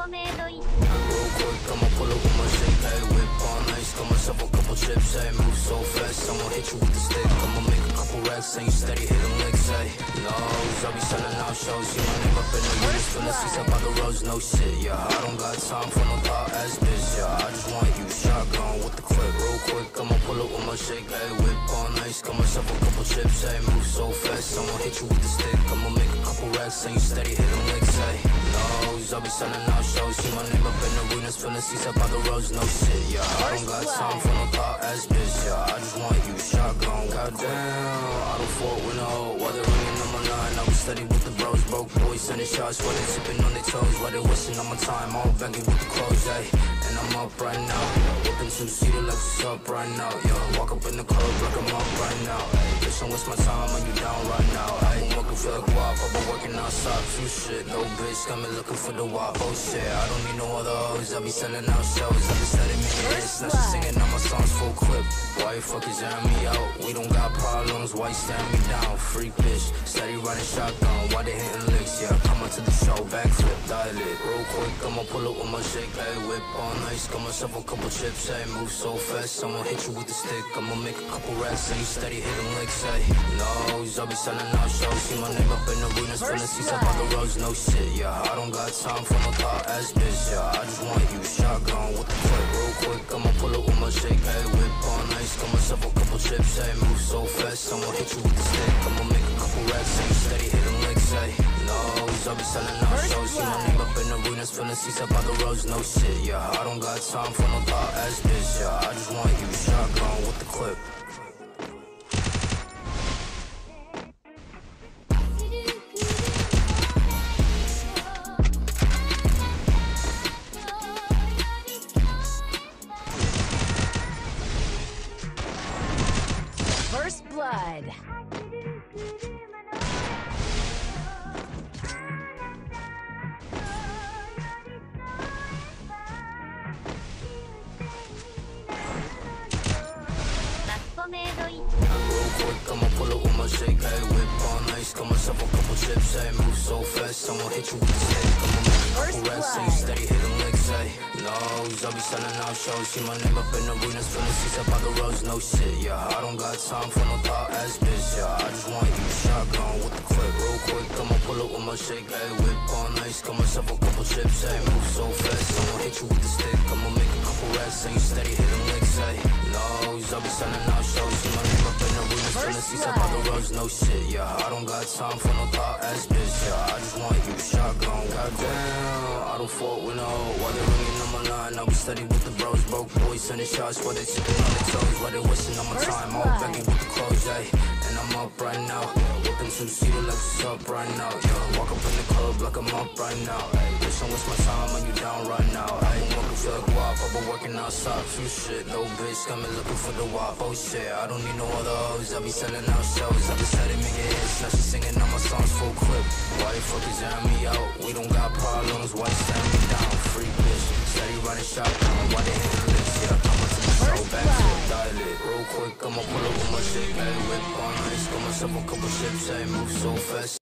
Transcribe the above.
I'ma pull up with my whip. Got myself a couple chips, move so fast. I'ma hit you with the stick, I'ma make a couple racks, steady. No, I be selling out shows, my name up in the the roads, no shit, yeah. I don't got time for no thought yeah. I just want you shotgun with the clip shit, hey, whip on ice, got myself a couple chips, hey, move so fast, I'ma hit you with the stick, I'ma make a couple racks, and you steady hitting licks, hey, nose, I'll be selling out shows, see my name up in the arenas, feeling seats up on the roads, no shit, yeah, I don't got time for broke boys, sending shots, while they sipping on their toes, while they wasting on my time, all baggy with the clothes, ayy, and I'm up right now, whipping two-seater like what's up right now, yo, walk up in the club like I'm up right now, ayy, bitch, don't waste my time when you down right now, ayy, working for the guap, I've been working outside, few shit, no bitch, got me looking for the wop, oh shit, I don't need no other hoes, I be selling out shows, I be selling me hits, now she singing all my songs full clip, why you fuckers airing me out, we don't got problems, why you staring me down, Freak bitch, steady running shotgun, why they hitting show, backflip, dial it, real quick, I'ma pull up with my shake, hey, whip on ice, got myself a couple chips, hey, move so fast, I'ma hit you with the stick, I'ma make a couple racks, and you steady hitting licks, hey, nose, I'll be selling out shows, see my name up in arenas, feeling seats up on the roads, no shit, yeah, I don't got time for no thought ass bitch, yeah, I just want you shotgun with the clip, real quick, I'ma pull up with my shake, hey, whip on ice, got myself a couple chips, hey, move so fast, I'ma hit you with the stick, I'ma make a couple racks, and you steady hitting licks, hey, be selling out shows, name up in arenas, feeling seats up on the roads, no shit, yeah, I don't got time for no thought ass bitch, yeah, I just want you shotgun with the clip. First blood. Real quick, I'ma pull up with my shake, hey, whip on ice, got myself a couple chips, hey, move so fast, I'ma hit you with the stick, I'ma make a couple racks, and you steady hitting licks, hey, nose, I'll be selling out shows, see my name up in arenas, feeling seats up on the roads, no shit, yeah, I don't got time for no thought ass bitch, yeah, I just want you shotgun with the clip, real quick, I'ma pull up with my shake, hey, whip on ice, got myself a couple chips, hey, move so fast, I'ma hit you with the stick, I'ma make a couple racks, and you steady hitting see my name up in arenas, feeling seats up on the roads, no shit, yeah, I don't got time for no thought ass bitch, yeah, I just want you shotgun, goddamn, I don't fuck with no, while they ringing on my line, I be steady with the bros, broke boys, sending shots, while they sipping on their toes, while they wasting on my time, all baggy with the clothes, ayy, I'm up right now, whipping two-seater like what's up right now, walk up in the club like I'm up right now, bitch, don't waste my time when you down right now, ayy, working for the guap, I've been working outside, few shit, no bitch, me looking for the wop, oh shit, I don't need no other hoes, I be selling out shows, I be steady making hits, now she singing all my songs full clip, why you fuckers airing me out, we don't got problems, why you staring me down, free bitch, steady running shotgun, why they hitting quick, I'ma pull up with my shit, hey, whip on ice, got myself a couple chips, hey, move so fast.